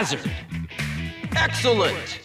hazard. Excellent.